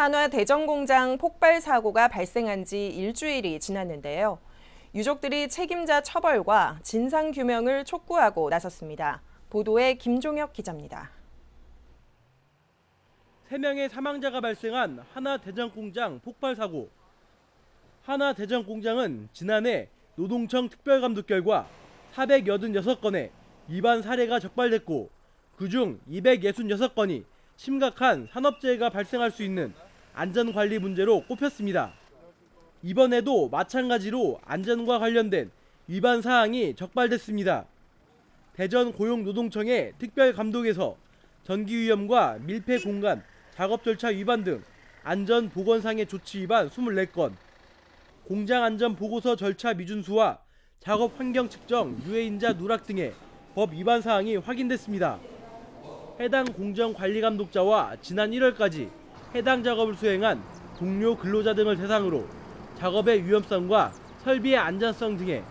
한화 대전 공장 폭발 사고가 발생한 지 일주일이 지났는데요. 유족들이 책임자 처벌과 진상 규명을 촉구하고 나섰습니다. 보도에 김종혁 기자입니다. 3명의 사망자가 발생한 하나 대전 공장 폭발 사고. 하나 대전 공장은 지난해 노동청 특별감독 결과 486건의 위반 사례가 적발됐고 그중 266건이 심각한 산업재해가 발생할 수 있는 안전관리 문제로 꼽혔습니다. 이번에도 마찬가지로 안전과 관련된 위반 사항이 적발됐습니다. 대전 고용노동청의 특별감독에서 전기위험과 밀폐 공간, 작업 절차 위반 등 안전 보건상의 조치 위반 24건, 공장 안전 보고서 절차 미준수와 작업 환경 측정 유해인자 누락 등의 법 위반 사항이 확인됐습니다. 해당 공정 관리 감독자와 지난 1월까지 해당 작업을 수행한 동료 근로자 등을 대상으로 작업의 위험성과 설비의 안전성 등의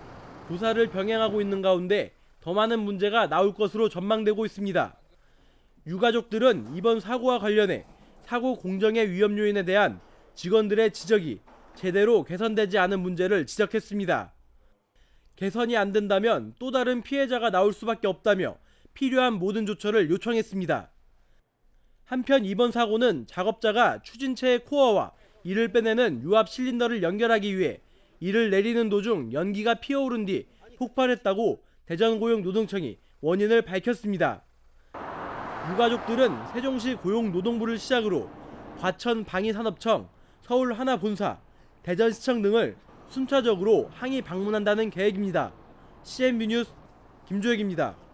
조사를 병행하고 있는 가운데 더 많은 문제가 나올 것으로 전망되고 있습니다. 유가족들은 이번 사고와 관련해 사고 공정의 위험 요인에 대한 직원들의 지적이 제대로 개선되지 않은 문제를 지적했습니다. 개선이 안 된다면 또 다른 피해자가 나올 수밖에 없다며 필요한 모든 조처를 요청했습니다. 한편 이번 사고는 작업자가 추진체의 코어와 이를 빼내는 유압 실린더를 연결하기 위해 이를 내리는 도중 연기가 피어오른 뒤 폭발했다고 대전고용노동청이 원인을 밝혔습니다. 유가족들은 세종시 고용노동부를 시작으로 과천 방위산업청, 서울 하나본사, 대전시청 등을 순차적으로 항의 방문한다는 계획입니다. CNB 뉴스 김조혁입니다.